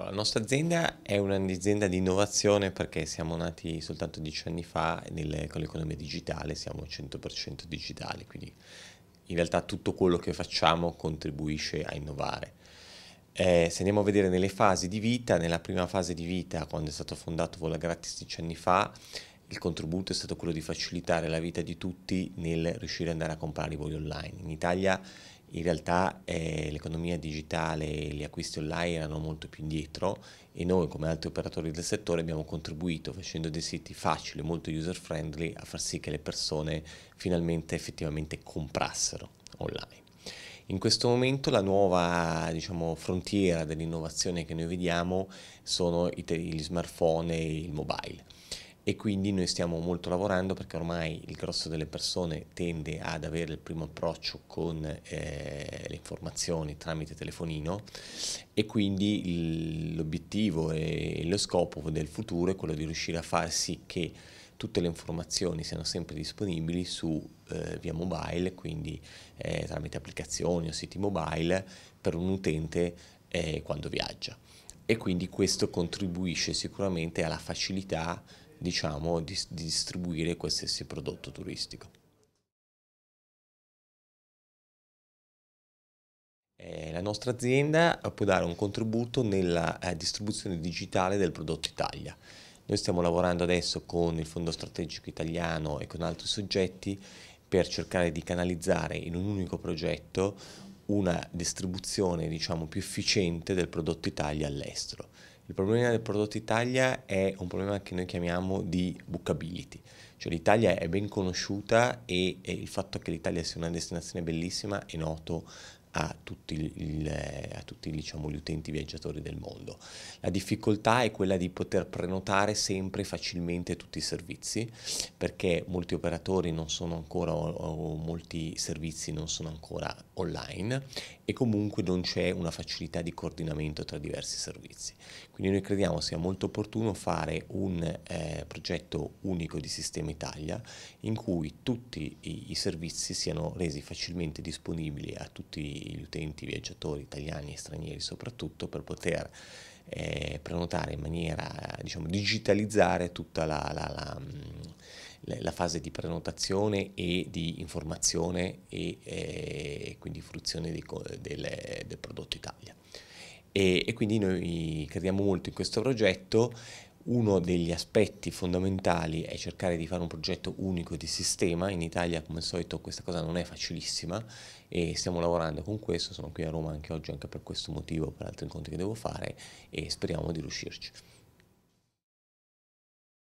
La nostra azienda è un'azienda di innovazione perché siamo nati soltanto dieci anni fa nel, con l'economia digitale, siamo 100% digitali, quindi in realtà tutto quello che facciamo contribuisce a innovare. Eh, se andiamo a vedere nelle fasi di vita, nella prima fase di vita, quando è stato fondato Vola Gratis dieci anni fa, il contributo è stato quello di facilitare la vita di tutti nel riuscire ad andare a comprare i voli online. In Italia in realtà eh, l'economia digitale e gli acquisti online erano molto più indietro e noi come altri operatori del settore abbiamo contribuito facendo dei siti facili, molto user friendly a far sì che le persone finalmente effettivamente comprassero online. In questo momento la nuova diciamo, frontiera dell'innovazione che noi vediamo sono gli smartphone e il mobile e quindi noi stiamo molto lavorando perché ormai il grosso delle persone tende ad avere il primo approccio con eh, le informazioni tramite telefonino e quindi l'obiettivo e lo scopo del futuro è quello di riuscire a far sì che tutte le informazioni siano sempre disponibili su eh, via mobile, quindi eh, tramite applicazioni o siti mobile per un utente eh, quando viaggia. E quindi questo contribuisce sicuramente alla facilità diciamo, di, di distribuire qualsiasi prodotto turistico. Eh, la nostra azienda può dare un contributo nella eh, distribuzione digitale del prodotto Italia. Noi stiamo lavorando adesso con il Fondo Strategico Italiano e con altri soggetti per cercare di canalizzare in un unico progetto una distribuzione diciamo, più efficiente del prodotto Italia all'estero. Il problema del prodotto Italia è un problema che noi chiamiamo di bookability, cioè l'Italia è ben conosciuta e, e il fatto che l'Italia sia una destinazione bellissima è noto a tutti, il, a tutti diciamo, gli utenti viaggiatori del mondo. La difficoltà è quella di poter prenotare sempre facilmente tutti i servizi perché molti operatori non sono ancora o molti servizi non sono ancora online e comunque non c'è una facilità di coordinamento tra diversi servizi. Quindi noi crediamo sia molto opportuno fare un eh, progetto unico di Sistema Italia in cui tutti i, i servizi siano resi facilmente disponibili a tutti gli utenti viaggiatori italiani e stranieri soprattutto per poter eh, prenotare in maniera, diciamo, digitalizzare tutta la, la, la, mm, la, fase di prenotazione e di informazione e eh, quindi fruizione di, del, del prodotto Italia. E, e quindi noi crediamo molto in questo progetto uno degli aspetti fondamentali è cercare di fare un progetto unico di sistema, in Italia come al solito questa cosa non è facilissima e stiamo lavorando con questo, sono qui a Roma anche oggi anche per questo motivo, per altri incontri che devo fare e speriamo di riuscirci.